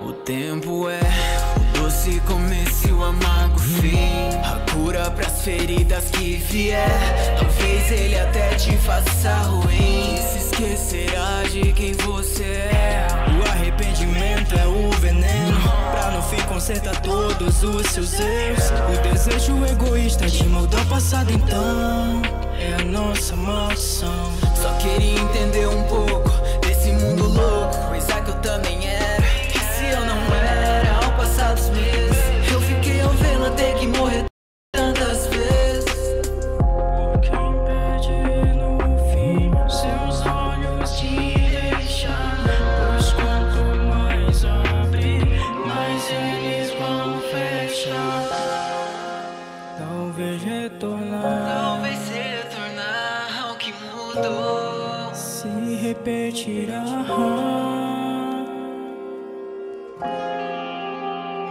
O tempo é doce começo e o amargo fim. A cura pras feridas que vier. Talvez ele até te faça ruim. Se esquecerá de quem você é. O arrependimento é o veneno. Pra no fim consertar todos os seus erros. O desejo egoísta de mudar o passado então É a nossa maldição. Só queria entender um pouco Talvez retornar. Talvez se retornar ao que mudou. Se repetirá.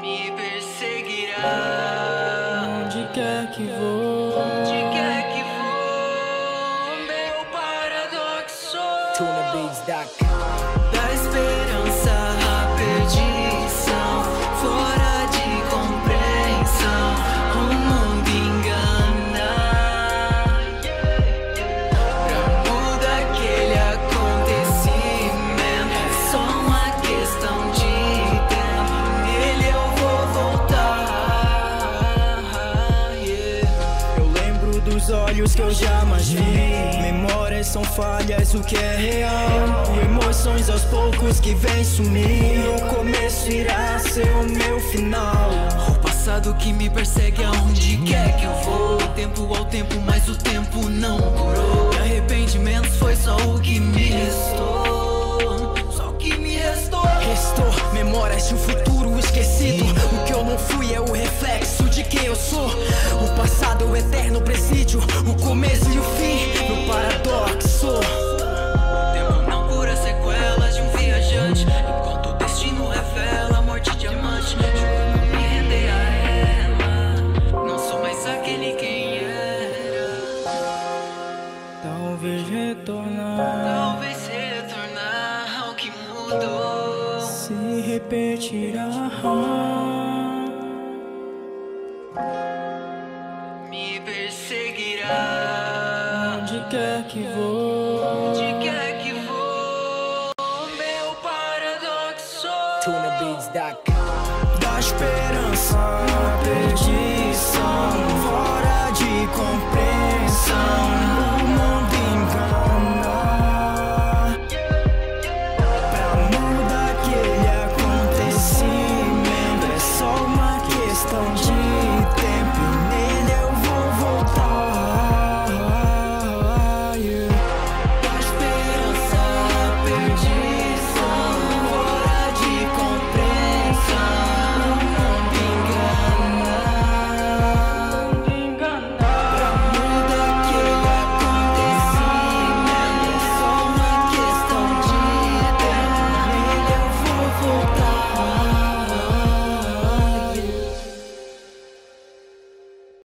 Me perseguirá. Onde quer que vou, Onde quer que for Meu paradoxo. Da dos olhos que eu jamais vi. Memórias são falhas, o que é real. Emoções aos poucos que vem sumir. O começo irá ser o meu final. O passado que me persegue aonde quer que eu vou tempo ao tempo, mas o tempo não curou E arrependimentos foi só o que me restou Só o que me restou Restou memórias de um futuro esquecido. O que eu não fui é o reflexo de quem eu sou. O eterno presídio. O começo e o fim no paradoxo. O tempo não cura sequelas de um viajante Enquanto o destino revela a morte diamante Juro não me render a ela Não sou mais aquele quem era Talvez retornar. Talvez se retornar ao que mudou se repetirá. Me perseguirá. Onde quer que vou, Onde quer que for Meu paradoxo. Da esperança, a perdição, fora